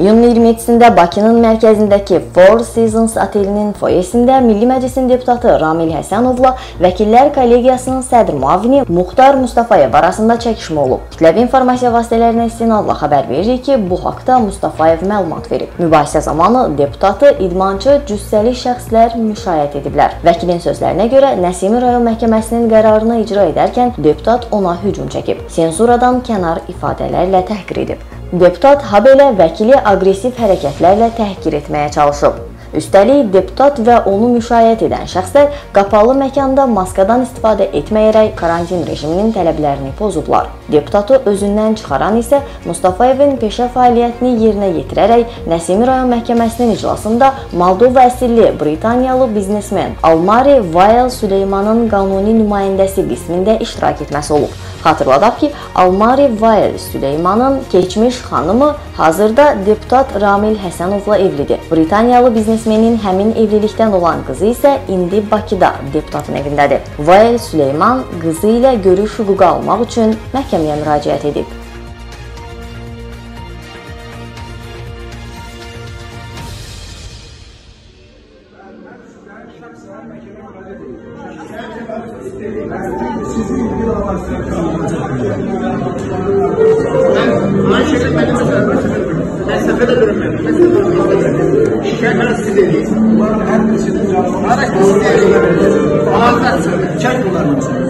İyunun 27-sində Bakının mərkəzindəki Four Seasons otelinin foyesində Milli Məclisin deputatı Ramil Həsənovla Vəkillər Kollegiyasının sədr müavini Muxtar Mustafayev arasında çəkişmə olub. Kütləvi informasiya vasitələrinə istinadla xəbər verir ki, bu haqda Mustafayev məlumat verib. Mübahisə zamanı deputatı idmançı cüssəli şəxslər müşayiət ediblər. Vəkilin sözlərinə görə Nəsimi rayon məhkəməsinin qərarını icra edərkən deputat ona hücum çəkib. Senzuradan kənar ifadələrlə təhqir edib. Deputat habelə vəkili aqressiv hərəkətlərlə təhqir etməyə çalışıb. Üstəlik, deputat və onu müşayiət edən şəxslər qapalı məkanda maskadan istifadə etməyərək karantin rejiminin tələblərini pozublar. Deputatı özündən çıxaran isə Mustafayevin peşə fəaliyyətini yerinə yetirərək Nəsimi rayon məhkəməsinin iclasında Moldova əsilli Britaniyalı biznesmen Almari Vail Süleymanın qanuni nümayəndəsi qismində iştirak etməsi olub. Xatırladaq ki, Almari Vayer Süleymanın keçmiş xanımı hazırda deputat Ramil Həsənovla evlidir. Britaniyalı biznesmenin həmin evlilikdən olan qızı isə indi Bakıda deputatın evindədir. Vayer Süleyman qızı ilə görüş hüququ almaq üçün məhkəməyə müraciət edib. Ben aynı şekilde ben de mesela felsefe de bölümler, felsefe bölümler, şikayet arası dediğim, araç isteyelim, ağızlar, çay kullanmak.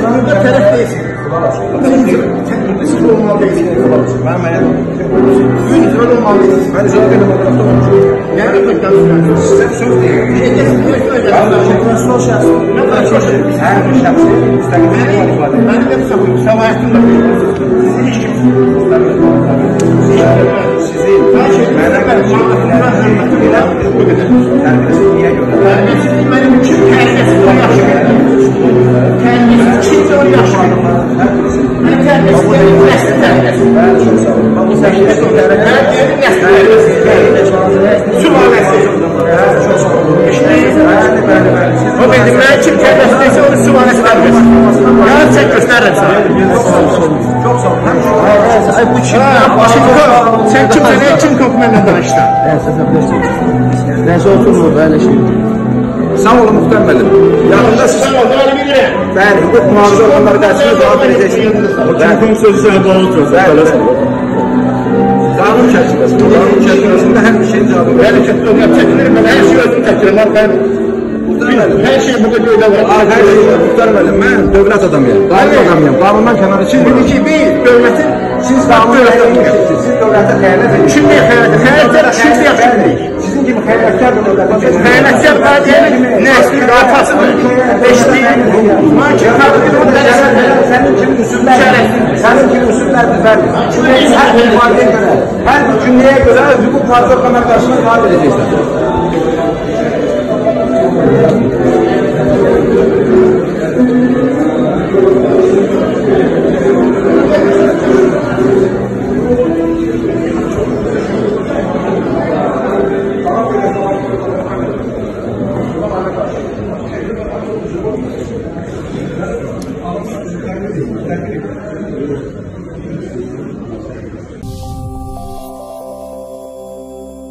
Burada taraf değilsin. Siz olmalıyız. Ben merak Gün kral olmalıyız. Ben söz verdim o tarafta olmuşum. Gerçekten söylüyorum. Size söz değil. Bir de Sol şahsı. Ne kadar şahsı? Her bir şahsı. Ben de savunuyorum. Savaştım da Sizin işiniz. Sizin. Ben de Terbiyesizliği benim için terbiyesizliği yaşıyor. Terbiyesizliği çok yaxşı adamlar. Bütün nəsli Sülaləsi. O bildi, mən kim tərbiyəsi onun sülaləsi tərbiyəsi. Yarın çək göstərirəm sənə. Çox sağ ol. Ay bu kim? Sən kimsən? Kim kokmenlə danışdın? Nəsə oturmur, elə şey. Sağ olun, Muxtar müəllim. Yaxında siz... Bəli, hüquq mühafizə orqanları dərsini cavab verəcəksiniz. Telefon sözü sənə qanun çözülür. Qanun çərçivəsində, qanun çərçivəsində hər bir şeyin cavabı verir. Bəli, çəkilir, çəkilir. Mən hər şey özüm çəkirəm. Mən Hər şey burada göydə var. Hər şey Muxtar müəllim, mən dövlət adamıyam, qanun adamıyam. Qanundan kənar için bir iki bir dövlətin siz qanun dövlətə siz dövlətə xəyanət edirsiniz. Kimliyə xəyanət edirsiniz? Xəyanətə kimliyə xəyanət edirsiniz? Kim Xəyanətkar valideyn nəsli qatasıdır. Beşliyin, sənin kimi üsullar, sənin kimi üsullar düzəldir. Çünki hər bir valideyn görə, hər bir cümləyə görə özünü fazla qana qarşı tabi edəcəksən. Thank you.